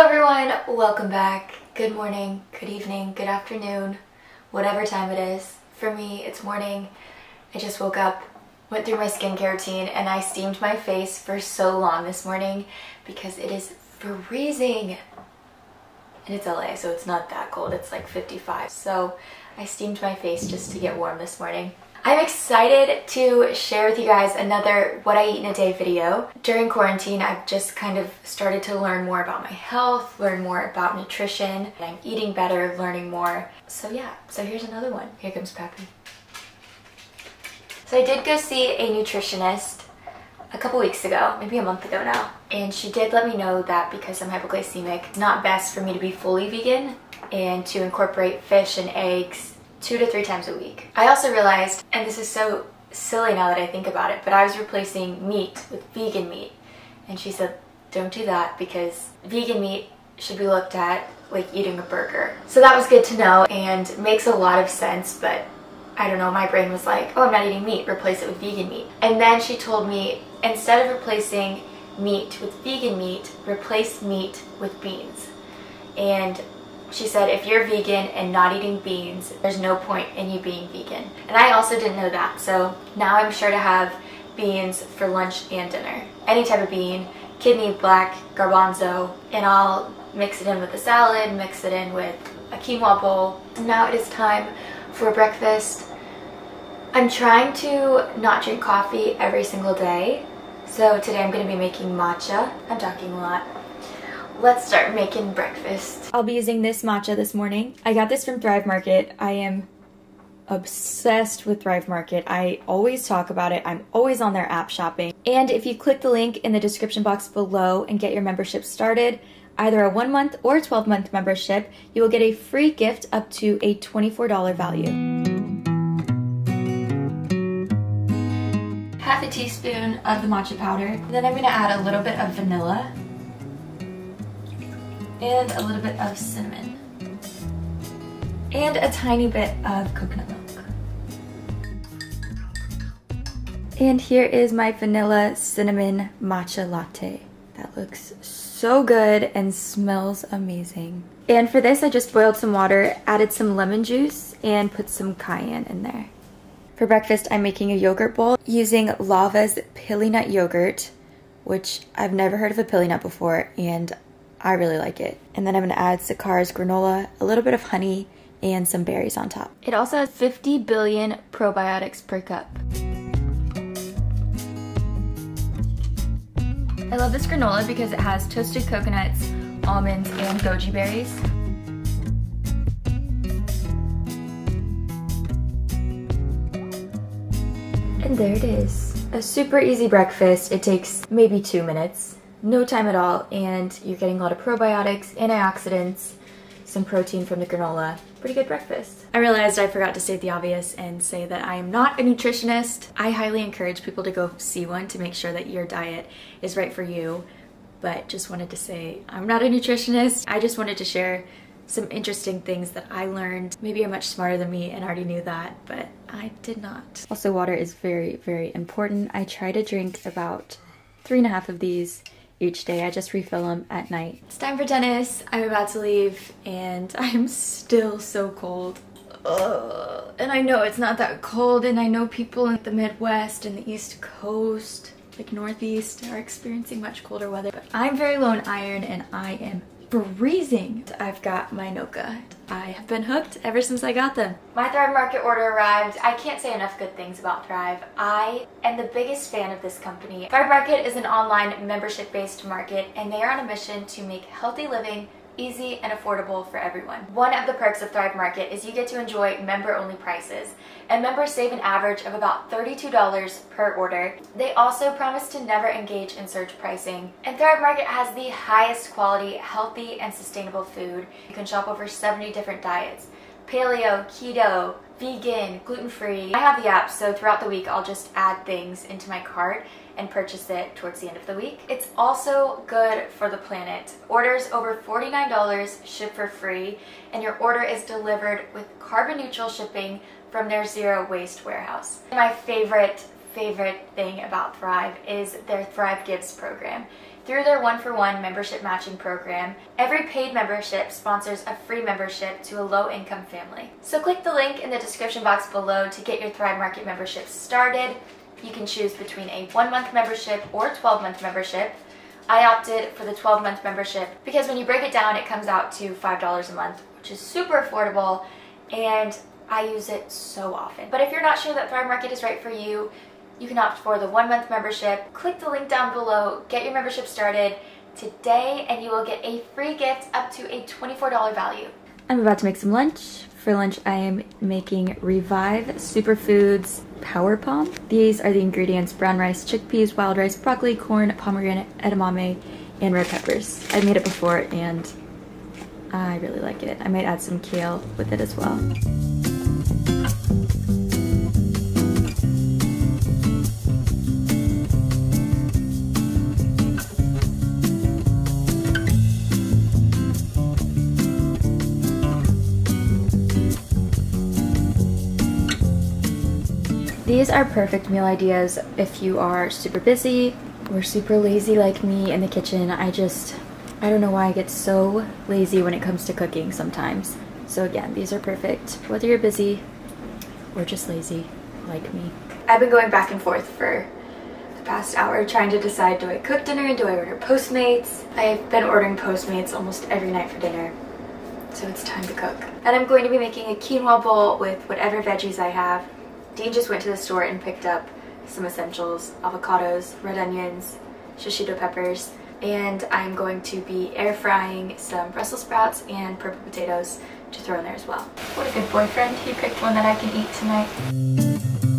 Hello everyone, welcome back. Good morning, good evening, good afternoon, whatever time it is. For me, it's morning. I just woke up, went through my skincare routine, and I steamed my face for so long this morning because it is freezing. And it's LA, so it's not that cold. It's like 55. So I steamed my face just to get warm this morning. I'm excited to share with you guys another what I eat in a day video. During quarantine, I've just kind of started to learn more about my health, learn more about nutrition, I'm eating better, learning more. So yeah, so here's another one. Here comes Peppy. So I did go see a nutritionist a couple weeks ago, maybe a month ago now, and she did let me know that because I'm hypoglycemic, it's not best for me to be fully vegan and to incorporate fish and eggs two to three times a week. I also realized, and this is so silly now that I think about it, but I was replacing meat with vegan meat. And she said, don't do that because vegan meat should be looked at like eating a burger. So that was good to know and makes a lot of sense, but I don't know, my brain was like, oh, I'm not eating meat, replace it with vegan meat. And then she told me, instead of replacing meat with vegan meat, replace meat with beans. And she said if you're vegan and not eating beans, there's no point in you being vegan. And I also didn't know that, so now I'm sure to have beans for lunch and dinner. Any type of bean, kidney, black, garbanzo, and I'll mix it in with a salad, mix it in with a quinoa bowl. Now it is time for breakfast. I'm trying to not drink coffee every single day. So today I'm going to be making matcha. I'm talking a lot let's start making breakfast. I'll be using this matcha this morning. I got this from Thrive Market. I am obsessed with Thrive Market. I always talk about it. I'm always on their app shopping. And if you click the link in the description box below and get your membership started, either a one month or 12 month membership, you will get a free gift up to a $24 value. Half a teaspoon of the matcha powder. Then I'm gonna add a little bit of vanilla and a little bit of cinnamon and a tiny bit of coconut milk. And here is my vanilla cinnamon matcha latte. That looks so good and smells amazing. And for this, I just boiled some water, added some lemon juice, and put some cayenne in there. For breakfast, I'm making a yogurt bowl using Lavva's Pili Nut yogurt, which I've never heard of a pili nut before, and I really like it. And then I'm gonna add Sakara's granola, a little bit of honey, and some berries on top. It also has 50 billion probiotics per cup. I love this granola because it has toasted coconuts, almonds, and goji berries. And there it is. A super easy breakfast. It takes maybe two minutes no time at all, and you're getting a lot of probiotics, antioxidants, some protein from the granola. Pretty good breakfast. I realized I forgot to state the obvious and say that I am not a nutritionist. I highly encourage people to go see one to make sure that your diet is right for you, but just wanted to say I'm not a nutritionist. I just wanted to share some interesting things that I learned. Maybe you're much smarter than me and already knew that, but I did not. Also, water is very, very important. I try to drink about three and a half of these each day. I just refill them at night. It's time for tennis. I'm about to leave and I'm still so cold. Ugh. And I know it's not that cold and I know people in the Midwest and the East Coast, like Northeast, are experiencing much colder weather. But I'm very low in iron and I am freezing. I've got my Noka. I have been hooked ever since I got them. My Thrive Market order arrived. I can't say enough good things about Thrive. I am the biggest fan of this company. Thrive Market is an online membership-based market and they are on a mission to make healthy living easy and affordable for everyone. One of the perks of Thrive Market is you get to enjoy member-only prices, and members save an average of about $32 per order. They also promise to never engage in surge pricing. And Thrive Market has the highest quality, healthy, and sustainable food. You can shop over 70 different diets. Paleo, keto, vegan, gluten-free. I have the app, so throughout the week I'll just add things into my cart and purchase it towards the end of the week. It's also good for the planet. Orders over $49 ship for free and your order is delivered with carbon neutral shipping from their zero waste warehouse. My favorite favorite thing about Thrive is their Thrive Gives program. Through their one-for-one membership matching program, every paid membership sponsors a free membership to a low-income family. So click the link in the description box below to get your Thrive Market membership started. You can choose between a one-month membership or 12-month membership. I opted for the 12-month membership because when you break it down, it comes out to $5 a month, which is super affordable and I use it so often. But if you're not sure that Thrive Market is right for you, you can opt for the one month membership. Click the link down below, get your membership started today, and you will get a free gift up to a $24 value. I'm about to make some lunch. For lunch, I am making Revive Superfoods Power Pom. These are the ingredients, brown rice, chickpeas, wild rice, broccoli, corn, pomegranate, edamame, and red peppers. I've made it before and I really like it. I might add some kale with it as well. These are perfect meal ideas if you are super busy or super lazy like me in the kitchen. I just, I don't know why I get so lazy when it comes to cooking sometimes. So again, these are perfect whether you're busy or just lazy like me. I've been going back and forth for the past hour trying to decide do I cook dinner, and do I order Postmates? I've been ordering Postmates almost every night for dinner so it's time to cook. And I'm going to be making a quinoa bowl with whatever veggies I have. Dean just went to the store and picked up some essentials, avocados, red onions, shishito peppers, and I'm going to be air frying some Brussels sprouts and purple potatoes to throw in there as well. What a good boyfriend. He picked one that I can eat tonight.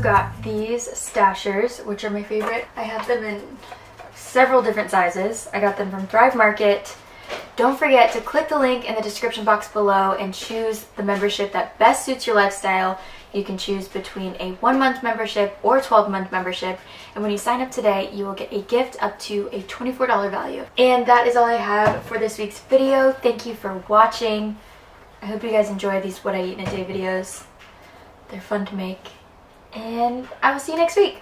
Got these stashers, which are my favorite. I have them in several different sizes. I got them from Thrive Market. Don't forget to click the link in the description box below and choose the membership that best suits your lifestyle. You can choose between a one month membership or 12 month membership. And when you sign up today, you will get a gift up to a $24 value. And that is all I have for this week's video. Thank you for watching. I hope you guys enjoy these what I eat in a day videos. They're fun to make and I will see you next week.